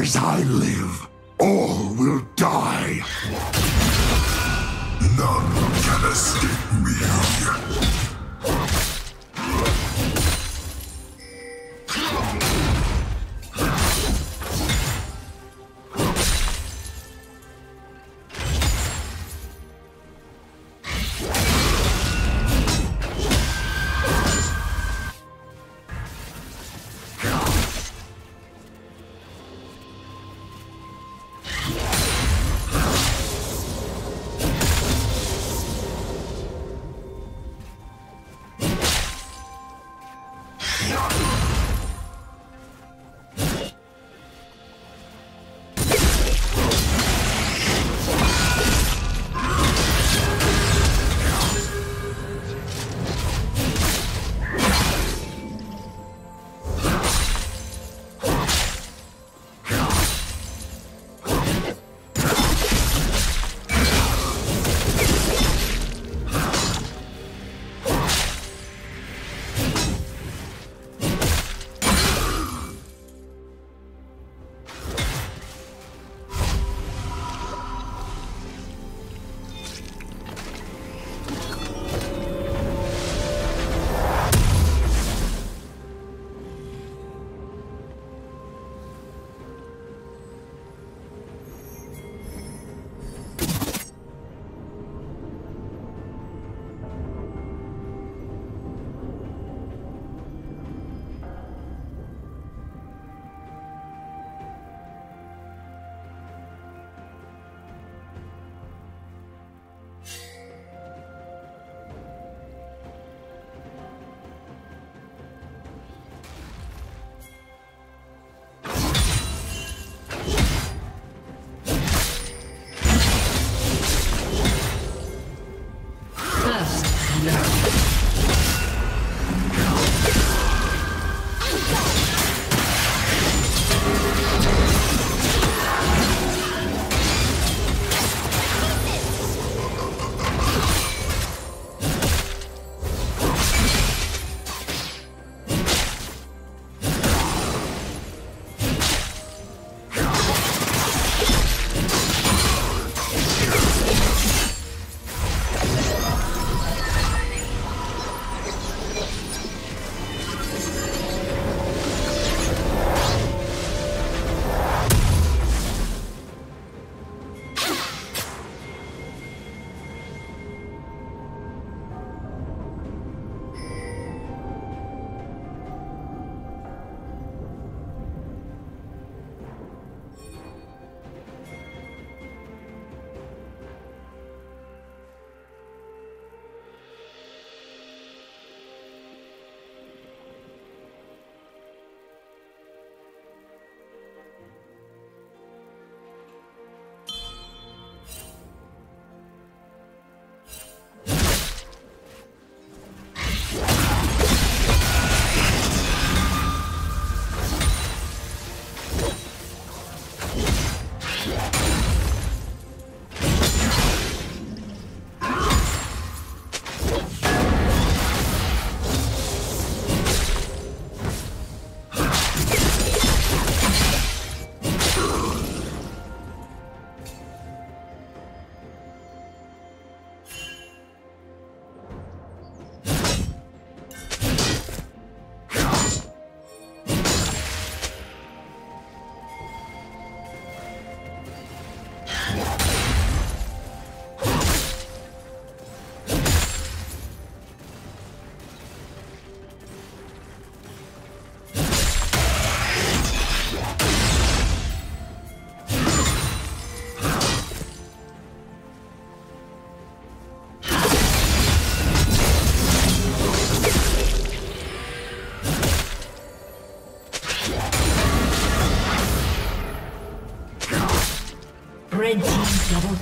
As I live, all will die. None can escape me.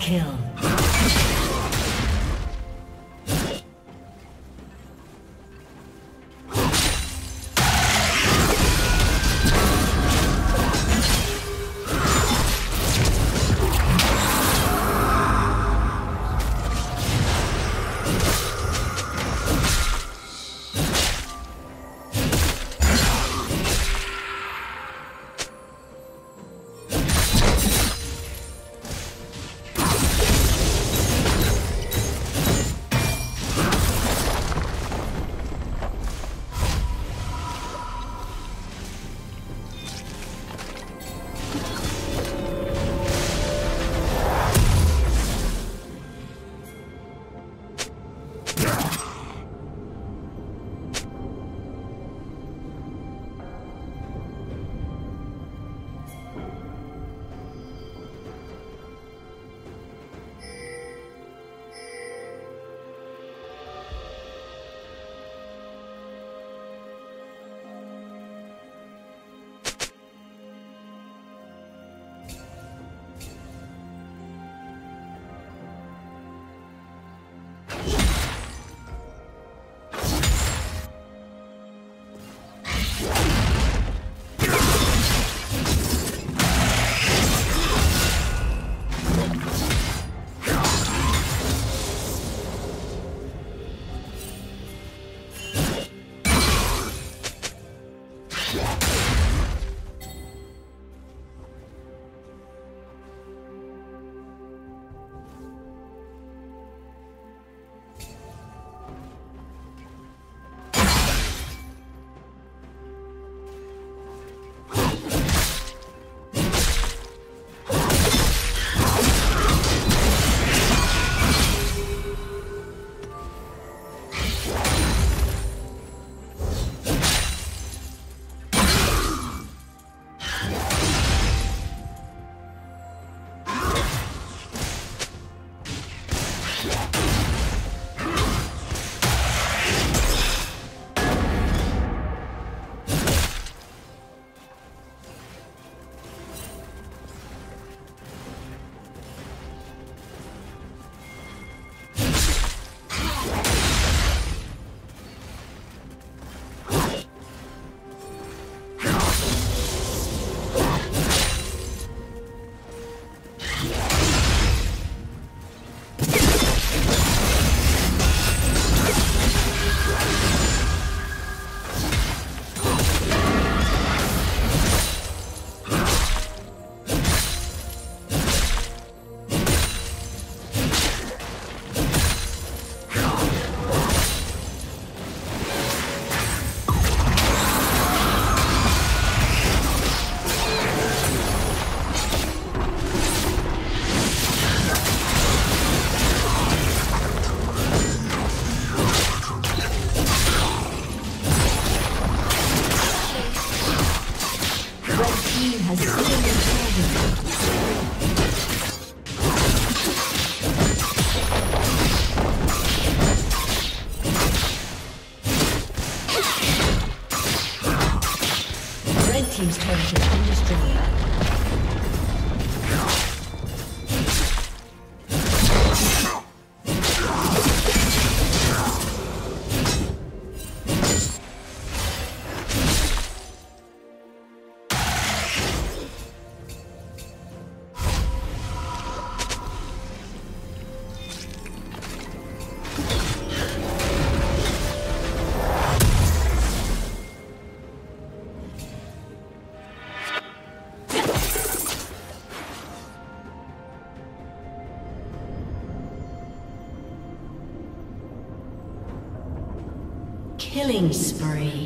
Kill. Killing spree.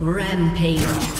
Rampage.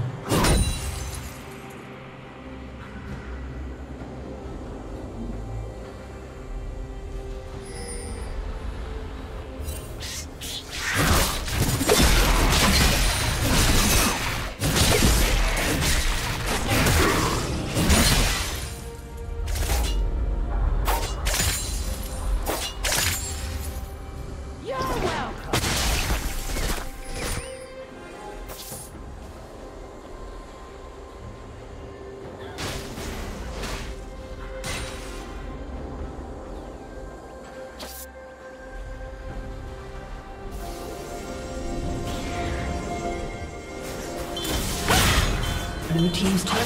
Team's turret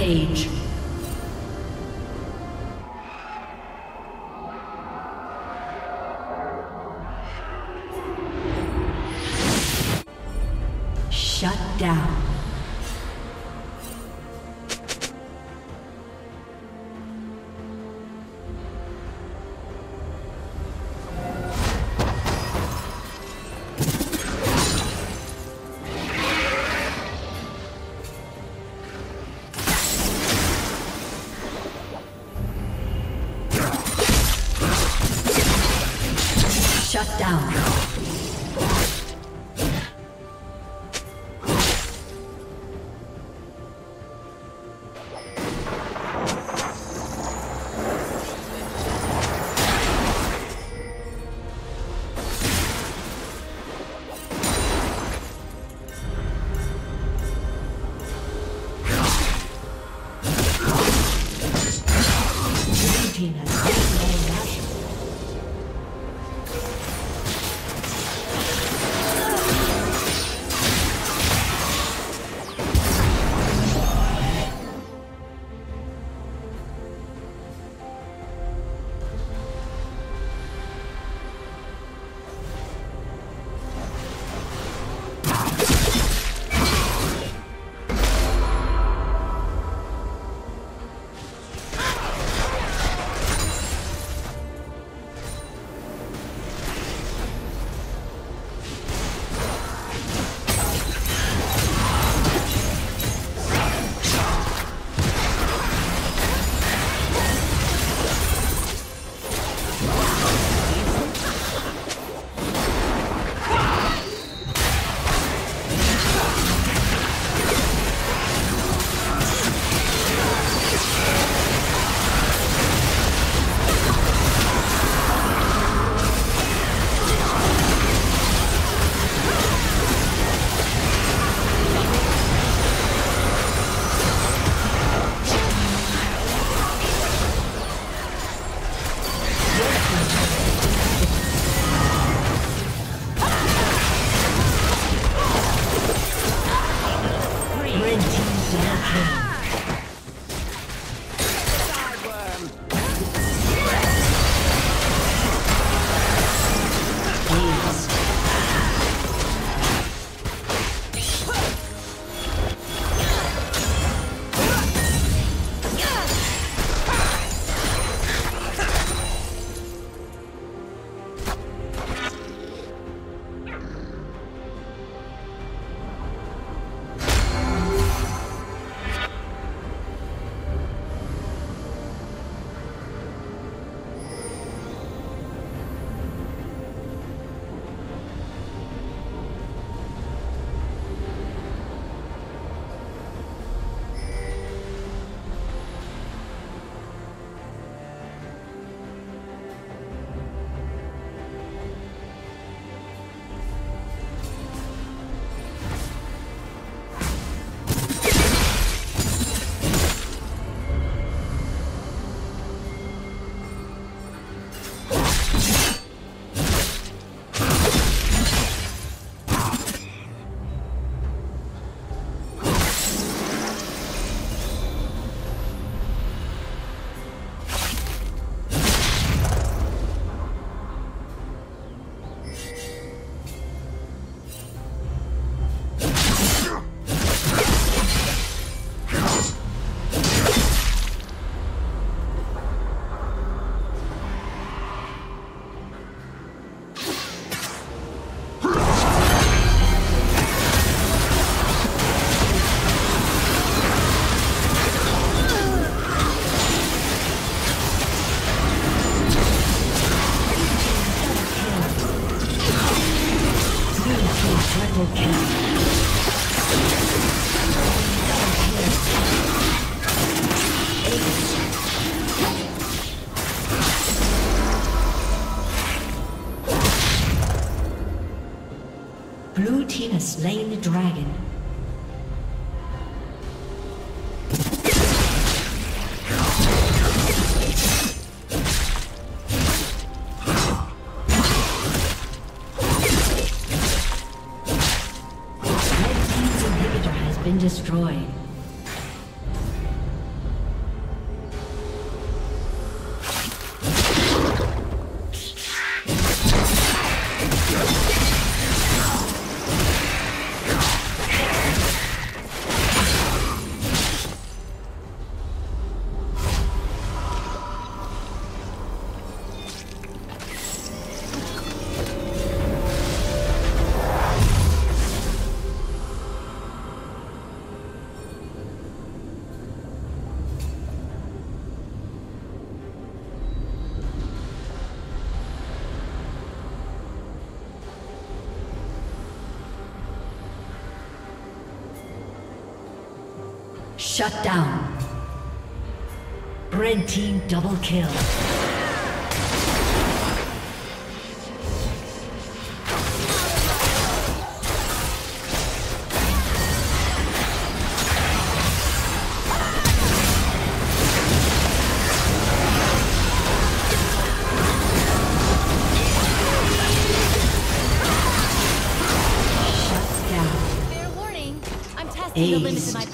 Rampage. Shut down. Red team double kill. Shut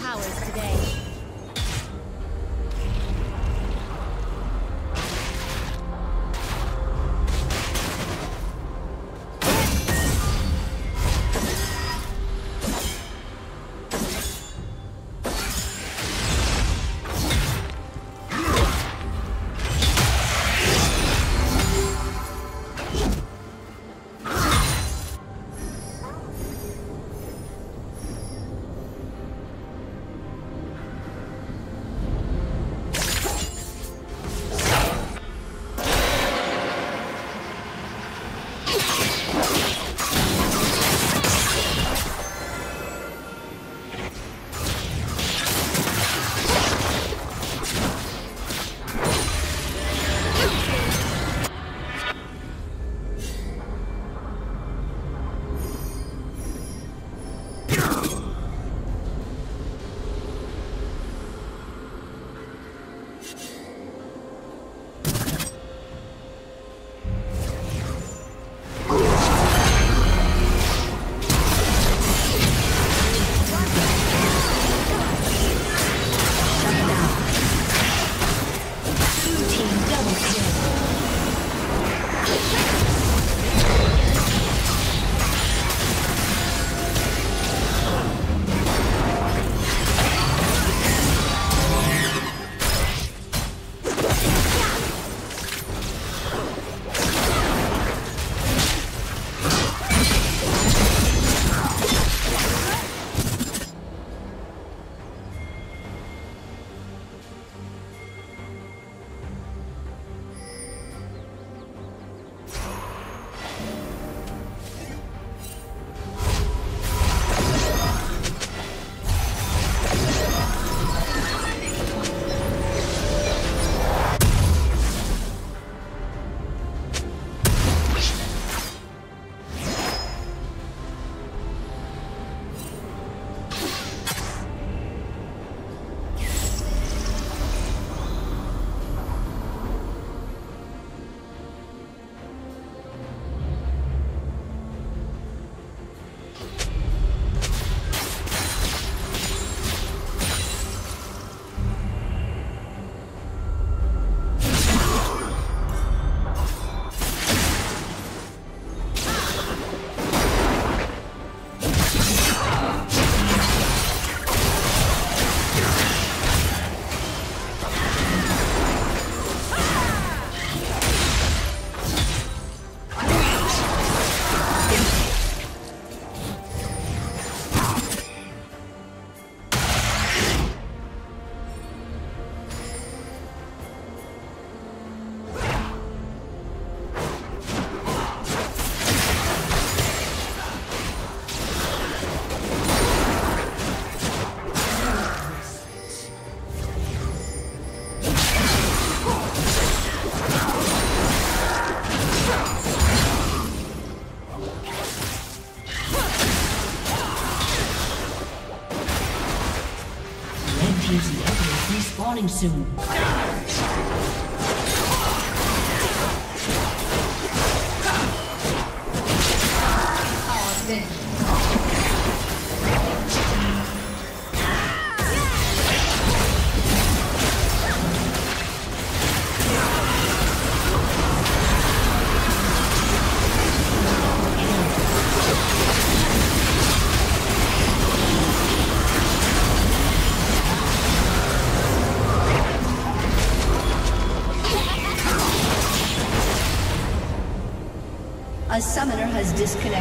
is respawning soon. Summoner